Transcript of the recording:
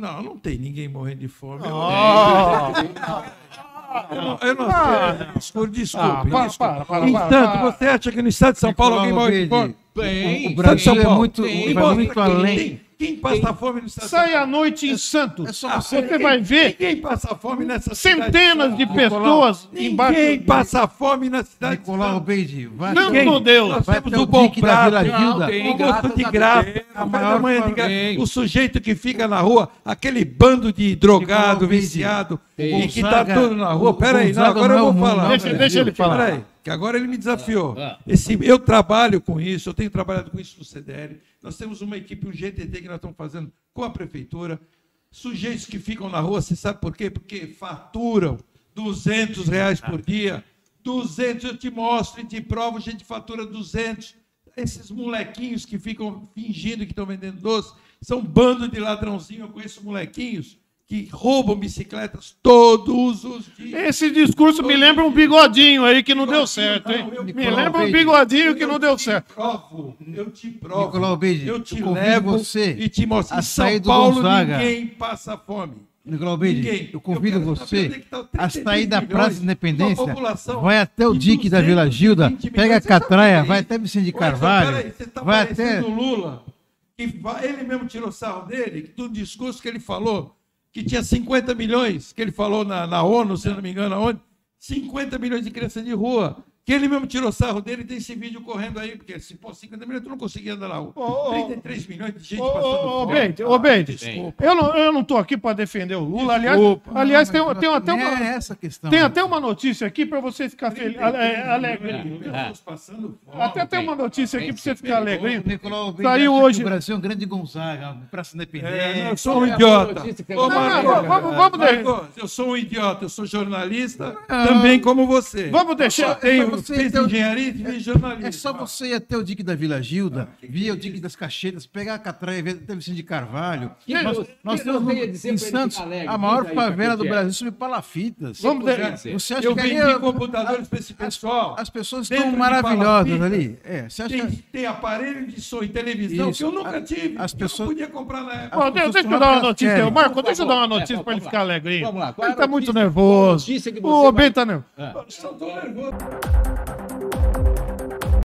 Não, não tem ninguém morrendo de fome. Ah, não, eu não Ah, sei. Desculpe, Ah, desculpe. para, desculpe. para, para, para, tanto, para. você acha que no estado de São Paulo alguém morre de fome? Obeide, Tem, o Estado de Brasil São é Paulo. muito, tem. Muito além. tem. Quem passa fome no estado de São sai à noite em Santos. É só Ah, você. Vai ver Ninguém passa fome nessa cidade. centenas de pessoas embaixo. Ninguém passa fome na cidade de Nicolau Santos. Obeide, vai Santo Ninguém. Deus. Nós Vai temos o bom Dick da prato, Vila Não, Gilda. tem, o gosto de a graça, café maior da manhã de graça. O sujeito que fica na rua, aquele bando de drogado, Nicolau viciado, e que tá Gonzaga- tudo na rua. o Pera aí, não, Gonzaga agora não eu é vou falar. não, deixa ele falar. Peraí, que agora ele me desafiou. Esse, eu trabalho com isso, eu tenho trabalhado com isso no CDL. Nós temos uma equipe, um GTT que nós estamos fazendo com a prefeitura. Sujeitos que ficam na rua, você sabe por quê? Porque faturam 200 reais por dia. 200, eu te mostro e te provo, gente fatura 200. Esses molequinhos que ficam fingindo que estão vendendo doce, são um bando de ladrãozinho. Eu conheço molequinhos que roubam bicicletas todos os dias. Esse discurso me lembra um bigodinho aí que não deu certo, hein? Não, eu- Me Nicolau lembra um bigodinho que Eu não deu te certo. Provo, eu te provo. Nicolau Obeide, eu te eu levo você e te mostro. a Em São sair do Paulo Gonzaga. ninguém passa fome. Nicolau Ninguém. eu convido Eu é você que tá a 33 sair da Praça da Independência, vai até o dique da Vila 220 Gilda, pega a catraia, o que é vai até Vicente de Carvalho, peraí, você tá vai parecendo até... o Lula, que ele mesmo tirou sarro dele, do discurso que ele falou, que tinha 50 milhões, que ele falou na, na ONU, se não me engano, aonde? 50 milhões de crianças de rua. Que ele mesmo tirou sarro dele e tem esse vídeo correndo aí, porque se pô, 50 milhões, tu não conseguia andar na rua. Ô, 33 milhões de gente Ô, passando ô, fome. Beide, ô, Desculpa. eu não, eu não tô aqui para defender o Lula. Aliás, Desculpa. aliás tem, tem até uma, é essa questão. tem até uma notícia aqui para você ficar feliz, alegre. Até tem uma notícia aqui para você ficar Obeide Saiu hoje. o Brasil é um grande Gonzaga, Praça É, não, Independência. eu sou um É idiota. Não, não, vamos- vamos eu sou um idiota, eu sou jornalista, também como você. Vamos deixar. É você ter o- engenharia e jornalismo. É só você ir até o dique da Vila Gilda, via o dique das Caixetas, pegar a catraia e ver até Vicente de Carvalho. Que nós você- nós que temos no- em Santos ficar alegre? a maior favela do é. Brasil sobre palafitas. Vamos dizer. Você acha Eu que vendi ali, computadores para esse pessoal. as pessoas estão maravilhosas ali? É, você acha Tem, que tem aparelho de som e televisão Isso. que eu nunca tive. as que pessoas- Eu não podia comprar na época. Deixa, eu dar uma o que notícia. Marco, deixa eu dar uma É, notícia para ele ficar alegrinho. Vamos lá, é Ele a tá muito nervoso. que O tá nervoso. Ah. Só tô nervoso. thank you.